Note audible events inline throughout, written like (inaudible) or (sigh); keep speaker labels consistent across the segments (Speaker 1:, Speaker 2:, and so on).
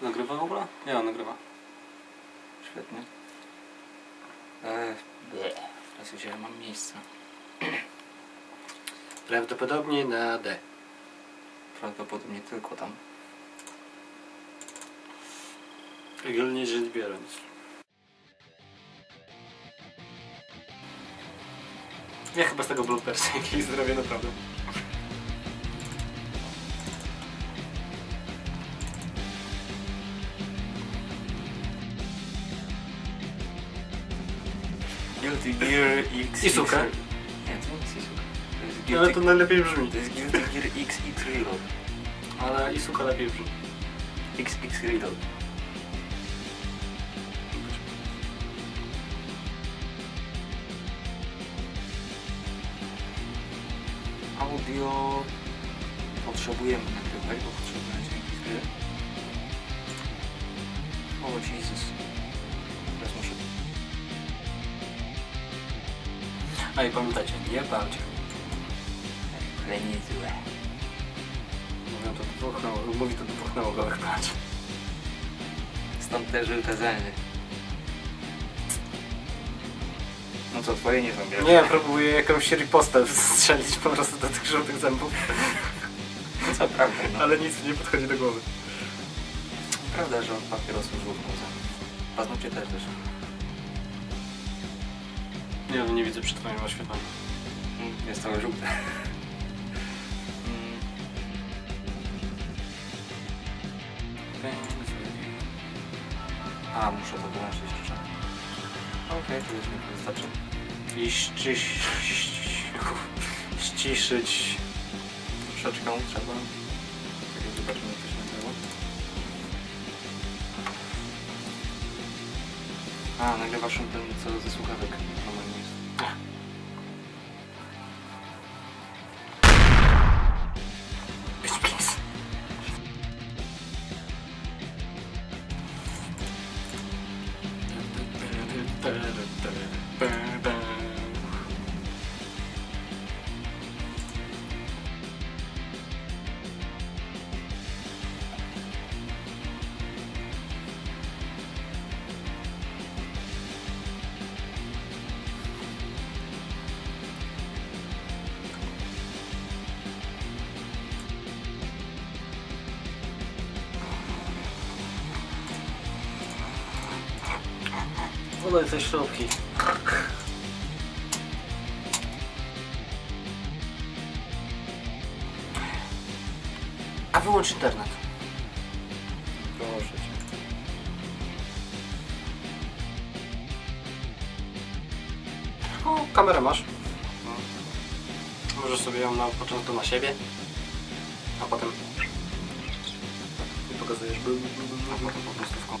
Speaker 1: To nagrywa w ogóle? Nie, on nagrywa.
Speaker 2: Świetnie. Eee. Teraz gdzie ja mam miejsce? (clears throat)
Speaker 1: Prawdopodobnie na D.
Speaker 2: Prawdopodobnie tylko tam.
Speaker 1: Ogólnie rzecz biorąc. Ja chyba z tego bloopersa (laughs) jakiś zrobię naprawdę.
Speaker 2: Guilty Gear X...
Speaker 1: Isuka?
Speaker 2: Nie, to nie jest Isuka. To jest
Speaker 1: Ale
Speaker 2: Guilty,
Speaker 1: to najlepiej brzmi.
Speaker 2: to jest Guilty Gear XX Reload.
Speaker 1: Ale Isuka lepiej brzmi.
Speaker 2: XX Reload. Audio... Potrzebujemy nagrywać, bo potrzebujemy dźwięki z gry. O Jezus.
Speaker 1: A i pamiętajcie, nie
Speaker 2: nie złe.
Speaker 1: Mówią to dwóch nałogowych, mówi to dwóch nałogowych palcie.
Speaker 2: Stąd też żółte zęby. No co, twoje nie są białe?
Speaker 1: Nie, próbuję jakąś ripostę strzelić po prostu do tych żółtych zębów.
Speaker 2: No co, prawda, no.
Speaker 1: Ale nic nie podchodzi do głowy.
Speaker 2: Prawda, że od papierosu żółtą zęby. Paznokcie też też.
Speaker 1: Nie, no nie widzę przy twoim oświetleniu.
Speaker 2: Mm, Jest całe żółte. Mm. A, muszę to wyłączyć jeszcze. Okej, to już mi wystarczy.
Speaker 1: I ściś... ściszyć...
Speaker 2: Troszeczkę trzeba. Czekaj, zobaczymy, co się nagrało. A, nagrywasz ten co ze słuchawek na
Speaker 1: Podaj te śrubki. A wyłącz internet.
Speaker 2: Proszę cię.
Speaker 1: O, kamerę masz. Możesz sobie ją na początku na siebie, a potem i pokazujesz.
Speaker 2: Po prostu w kom-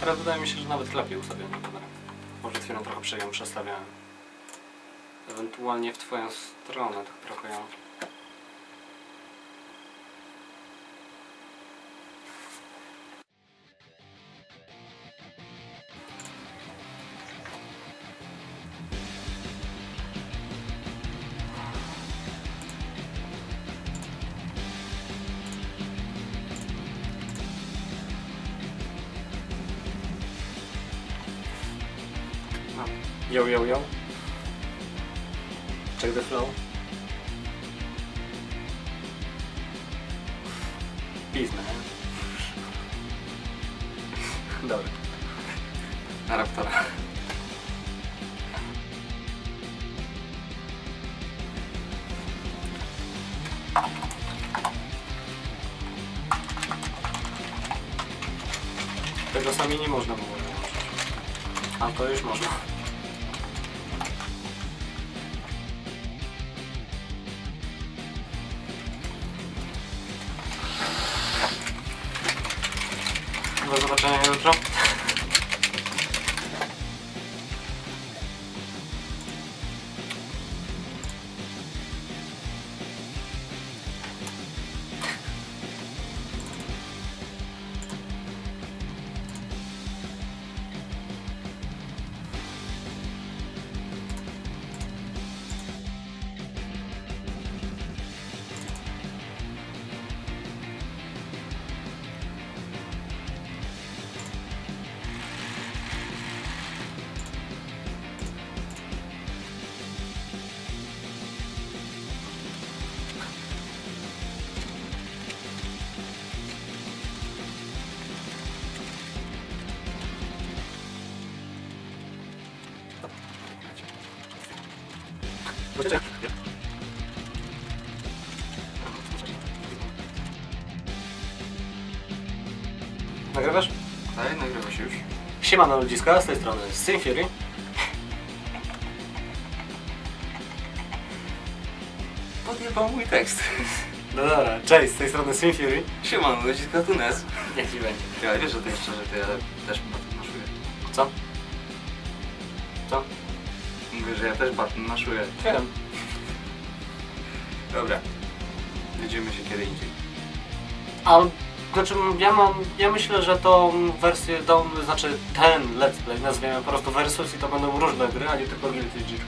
Speaker 1: Teraz wydaje mi się, że nawet lepiej ustawiam kamerę. Może chwilę trochę przejął, przestawiałem. Ewentualnie w twoją stronę tak trochę ją. Yo, yo, yo. Check the flow. Peace, man. (laughs) Dobra.
Speaker 2: Na Raptora.
Speaker 1: Tego sami nie można było. A to już można. Do zobaczenia jutro. Nagrywasz?
Speaker 2: Tak, nagrywa się już.
Speaker 1: Siemano ludziska, z tej strony Sin Fury.
Speaker 2: Podjebał mój tekst.
Speaker 1: No dobra, cześć, z tej strony Sin Fury.
Speaker 2: Siemano, ludziska Tunes.
Speaker 1: Jak ci będzie?
Speaker 2: Ja wiesz o tym szczerze, to ja też baton maszuję.
Speaker 1: Co? Co?
Speaker 2: Mówię, że ja też baton maszuję.
Speaker 1: Wiem.
Speaker 2: Dobra. Widzimy się kiedy indziej.
Speaker 1: A, znaczy ja mam, ja myślę, że tą wersję, tą, znaczy ten let's play nazwiemy po prostu versus i to będą różne gry, a nie tylko Guilty Gear.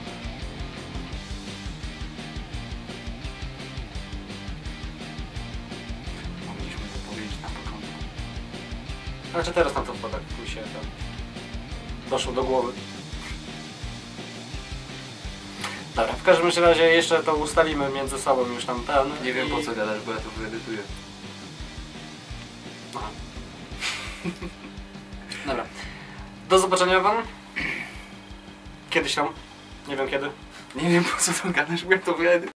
Speaker 2: Mogliśmy to powiedzieć na początku.
Speaker 1: Znaczy teraz na to tak mi się tam doszło do głowy. Dobra, w każdym razie jeszcze to ustalimy między sobą już tam ten.
Speaker 2: Nie wiem
Speaker 1: i-
Speaker 2: po co gadasz, bo ja to wyedytuję.
Speaker 1: Aha. (laughs) Dobra. Do zobaczenia wam. Kiedyś tam. Nie wiem kiedy.
Speaker 2: Nie wiem po co to gadasz, bo ja to wyedytuję.